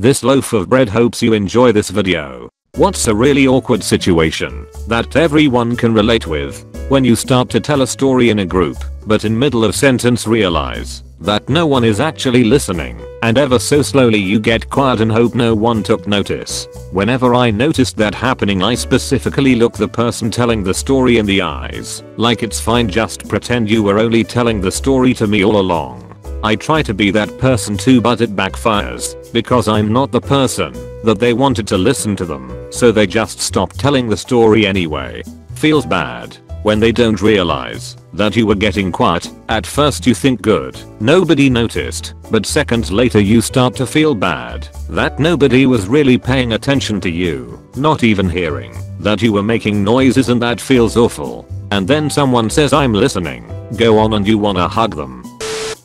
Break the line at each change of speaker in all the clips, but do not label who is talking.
This loaf of bread hopes you enjoy this video. What's a really awkward situation that everyone can relate with? When you start to tell a story in a group, but in middle of sentence realize that no one is actually listening, and ever so slowly you get quiet and hope no one took notice. Whenever I noticed that happening I specifically look the person telling the story in the eyes, like it's fine just pretend you were only telling the story to me all along. I try to be that person too but it backfires, because I'm not the person that they wanted to listen to them, so they just stop telling the story anyway. Feels bad when they don't realize that you were getting quiet. At first you think good, nobody noticed, but seconds later you start to feel bad that nobody was really paying attention to you, not even hearing that you were making noises and that feels awful. And then someone says I'm listening, go on and you wanna hug them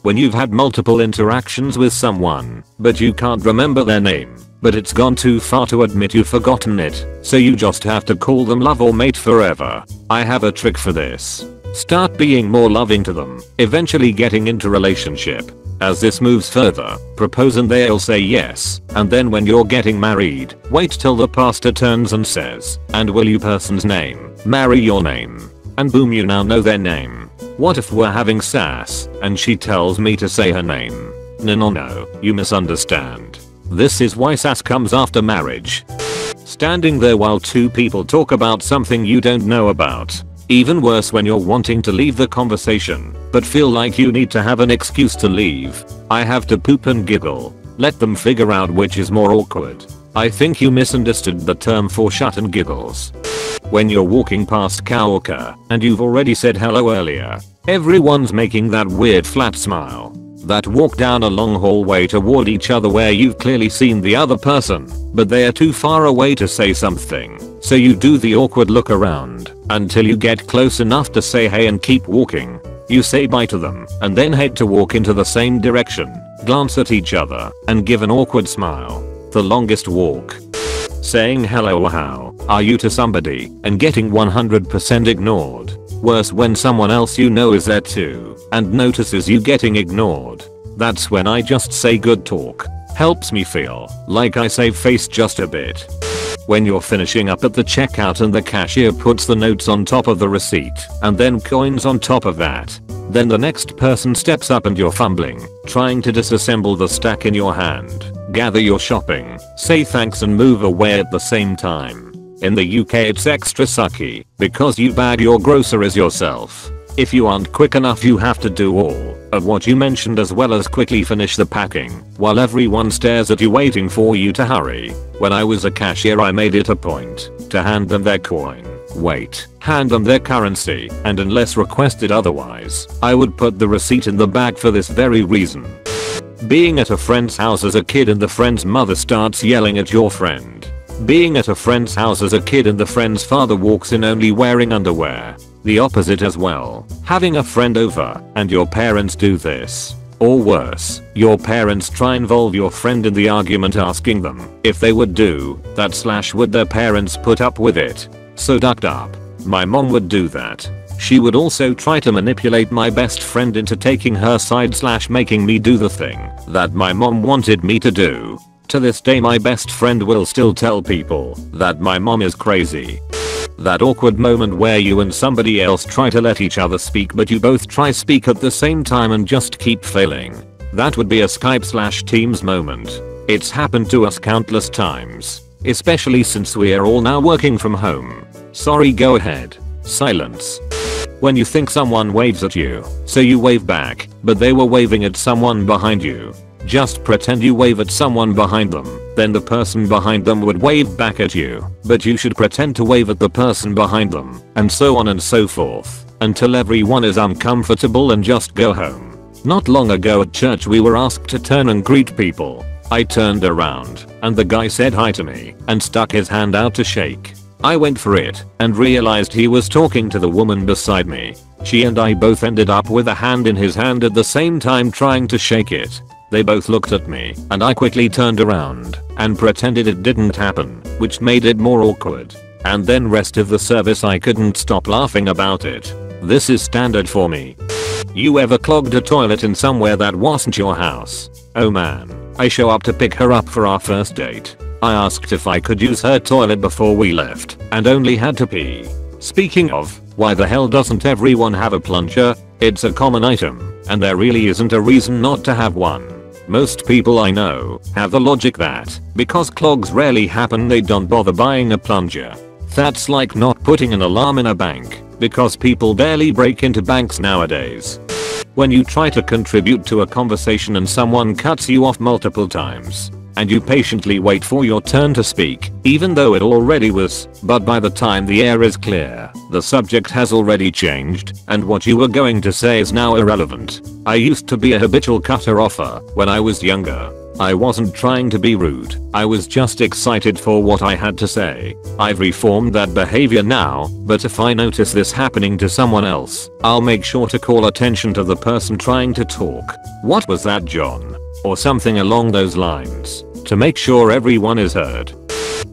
when you've had multiple interactions with someone, but you can't remember their name, but it's gone too far to admit you've forgotten it, so you just have to call them love or mate forever. I have a trick for this. Start being more loving to them, eventually getting into relationship. As this moves further, propose and they'll say yes, and then when you're getting married, wait till the pastor turns and says, and will you person's name, marry your name. And boom you now know their name. What if we're having sass and she tells me to say her name? No no no, you misunderstand. This is why sass comes after marriage. Standing there while two people talk about something you don't know about. Even worse when you're wanting to leave the conversation, but feel like you need to have an excuse to leave. I have to poop and giggle. Let them figure out which is more awkward. I think you misunderstood the term for shut and giggles. When you're walking past Kaoka and you've already said hello earlier, everyone's making that weird flat smile. That walk down a long hallway toward each other where you've clearly seen the other person, but they are too far away to say something. So you do the awkward look around until you get close enough to say hey and keep walking. You say bye to them and then head to walk into the same direction, glance at each other, and give an awkward smile. The longest walk saying hello or how are you to somebody and getting 100% ignored. Worse when someone else you know is there too and notices you getting ignored. That's when I just say good talk. Helps me feel like I save face just a bit. When you're finishing up at the checkout and the cashier puts the notes on top of the receipt and then coins on top of that. Then the next person steps up and you're fumbling, trying to disassemble the stack in your hand gather your shopping, say thanks and move away at the same time. In the UK it's extra sucky because you bag your groceries yourself. If you aren't quick enough you have to do all of what you mentioned as well as quickly finish the packing while everyone stares at you waiting for you to hurry. When I was a cashier I made it a point to hand them their coin, wait, hand them their currency, and unless requested otherwise, I would put the receipt in the bag for this very reason. Being at a friend's house as a kid and the friend's mother starts yelling at your friend. Being at a friend's house as a kid and the friend's father walks in only wearing underwear. The opposite as well. Having a friend over and your parents do this. Or worse, your parents try involve your friend in the argument asking them if they would do that slash would their parents put up with it. So ducked up. My mom would do that. She would also try to manipulate my best friend into taking her side slash making me do the thing that my mom wanted me to do. To this day my best friend will still tell people that my mom is crazy. That awkward moment where you and somebody else try to let each other speak but you both try speak at the same time and just keep failing. That would be a Skype slash Teams moment. It's happened to us countless times. Especially since we are all now working from home. Sorry go ahead. Silence when you think someone waves at you, so you wave back, but they were waving at someone behind you. Just pretend you wave at someone behind them, then the person behind them would wave back at you, but you should pretend to wave at the person behind them, and so on and so forth, until everyone is uncomfortable and just go home. Not long ago at church we were asked to turn and greet people. I turned around, and the guy said hi to me, and stuck his hand out to shake. I went for it and realized he was talking to the woman beside me. She and I both ended up with a hand in his hand at the same time trying to shake it. They both looked at me and I quickly turned around and pretended it didn't happen, which made it more awkward. And then rest of the service I couldn't stop laughing about it. This is standard for me. You ever clogged a toilet in somewhere that wasn't your house? Oh man. I show up to pick her up for our first date. I asked if I could use her toilet before we left and only had to pee. Speaking of, why the hell doesn't everyone have a plunger? It's a common item and there really isn't a reason not to have one. Most people I know have the logic that because clogs rarely happen they don't bother buying a plunger. That's like not putting an alarm in a bank because people barely break into banks nowadays. When you try to contribute to a conversation and someone cuts you off multiple times, and you patiently wait for your turn to speak, even though it already was, but by the time the air is clear, the subject has already changed, and what you were going to say is now irrelevant. I used to be a habitual cutter offer when I was younger. I wasn't trying to be rude, I was just excited for what I had to say. I've reformed that behavior now, but if I notice this happening to someone else, I'll make sure to call attention to the person trying to talk. What was that John? Or something along those lines, to make sure everyone is heard.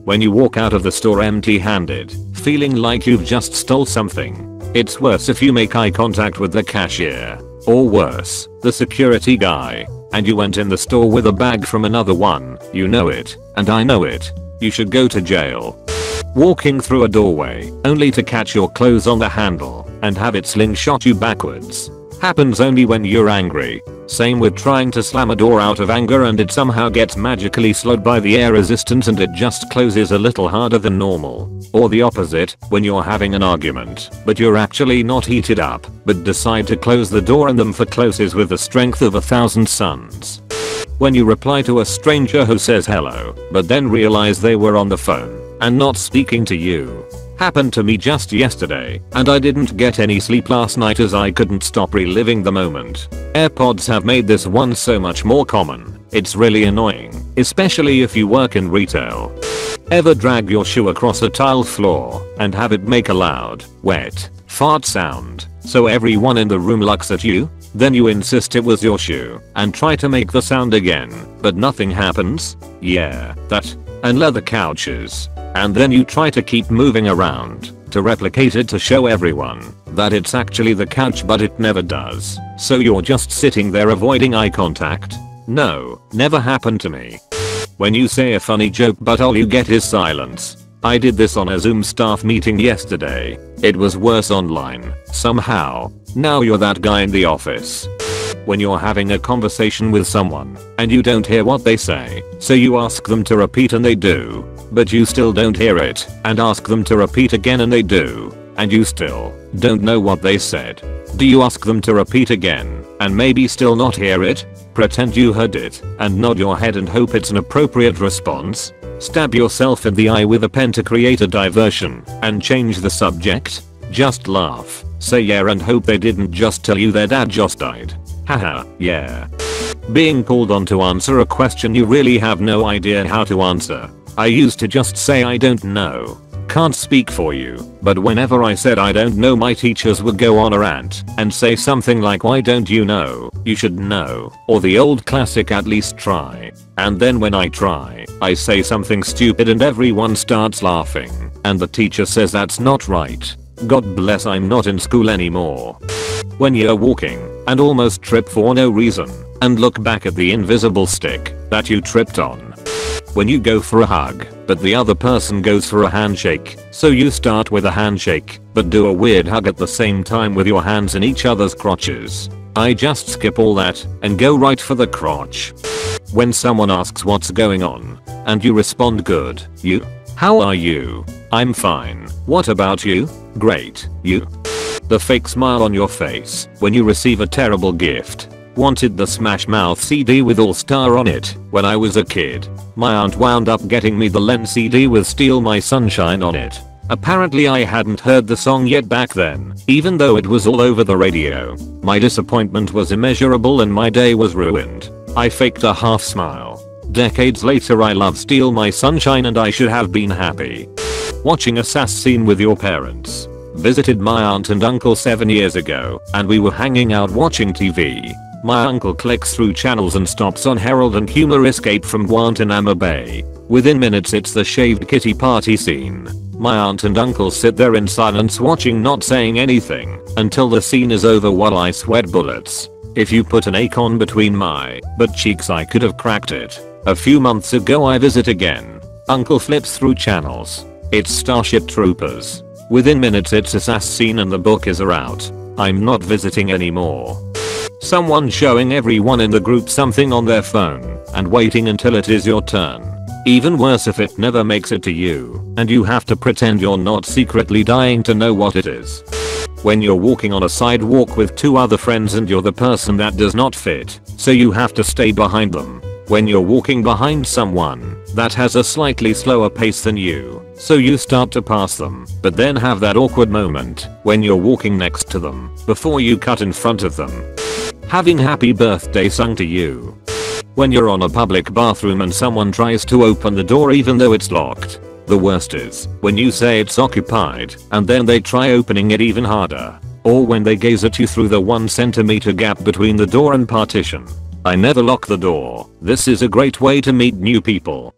When you walk out of the store empty handed, feeling like you've just stole something. It's worse if you make eye contact with the cashier. Or worse, the security guy, and you went in the store with a bag from another one, you know it, and I know it. You should go to jail. Walking through a doorway, only to catch your clothes on the handle, and have it slingshot you backwards. Happens only when you're angry. Same with trying to slam a door out of anger and it somehow gets magically slowed by the air resistance and it just closes a little harder than normal. Or the opposite, when you're having an argument, but you're actually not heated up, but decide to close the door and them for closes with the strength of a thousand suns. When you reply to a stranger who says hello, but then realize they were on the phone and not speaking to you. Happened to me just yesterday, and I didn't get any sleep last night as I couldn't stop reliving the moment. AirPods have made this one so much more common. It's really annoying, especially if you work in retail. Ever drag your shoe across a tile floor and have it make a loud, wet, fart sound, so everyone in the room looks at you? Then you insist it was your shoe and try to make the sound again, but nothing happens? Yeah, that. And leather couches. And then you try to keep moving around to replicate it to show everyone that it's actually the couch but it never does. So you're just sitting there avoiding eye contact? No, never happened to me. When you say a funny joke but all you get is silence. I did this on a Zoom staff meeting yesterday. It was worse online, somehow. Now you're that guy in the office. When you're having a conversation with someone and you don't hear what they say, so you ask them to repeat and they do, but you still don't hear it and ask them to repeat again and they do, and you still don't know what they said. Do you ask them to repeat again and maybe still not hear it? Pretend you heard it and nod your head and hope it's an appropriate response? Stab yourself in the eye with a pen to create a diversion and change the subject? Just laugh, say yeah and hope they didn't just tell you their dad just died. Haha, yeah. Being called on to answer a question you really have no idea how to answer. I used to just say I don't know. Can't speak for you, but whenever I said I don't know my teachers would go on a rant and say something like why don't you know, you should know, or the old classic at least try. And then when I try, I say something stupid and everyone starts laughing, and the teacher says that's not right. God bless I'm not in school anymore. When you're walking and almost trip for no reason and look back at the invisible stick that you tripped on when you go for a hug, but the other person goes for a handshake, so you start with a handshake, but do a weird hug at the same time with your hands in each other's crotches. I just skip all that and go right for the crotch. When someone asks what's going on, and you respond good, you? How are you? I'm fine. What about you? Great. You? The fake smile on your face when you receive a terrible gift Wanted the Smash Mouth CD with All Star on it when I was a kid. My aunt wound up getting me the Len CD with Steal My Sunshine on it. Apparently I hadn't heard the song yet back then, even though it was all over the radio. My disappointment was immeasurable and my day was ruined. I faked a half smile. Decades later I love Steal My Sunshine and I should have been happy. Watching a sass scene with your parents. Visited my aunt and uncle 7 years ago, and we were hanging out watching TV. My uncle clicks through channels and stops on Harold and Kumar Escape from Guantanamo Bay. Within minutes it's the shaved kitty party scene. My aunt and uncle sit there in silence watching not saying anything until the scene is over while I sweat bullets. If you put an acorn between my butt cheeks I could have cracked it. A few months ago I visit again. Uncle flips through channels. It's Starship Troopers. Within minutes it's a sass scene and the book is a out. I'm not visiting anymore. Someone showing everyone in the group something on their phone and waiting until it is your turn. Even worse if it never makes it to you and you have to pretend you're not secretly dying to know what it is. When you're walking on a sidewalk with two other friends and you're the person that does not fit, so you have to stay behind them. When you're walking behind someone that has a slightly slower pace than you, so you start to pass them, but then have that awkward moment when you're walking next to them before you cut in front of them. Having happy birthday sung to you. When you're on a public bathroom and someone tries to open the door even though it's locked. The worst is when you say it's occupied and then they try opening it even harder. Or when they gaze at you through the 1 centimeter gap between the door and partition. I never lock the door. This is a great way to meet new people.